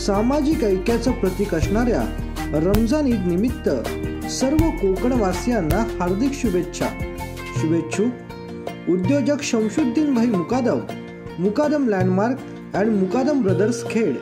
सामाजिक ऐक्याचं प्रतीक असणाऱ्या रमजान ईद निमित्त सर्व कोकणवासियांना हार्दिक शुभेच्छा. शुभेच्छुक उद्योजक शमशुद्दीन भाई Mukadam Mukadam landmark and Mukadam brothers Khed.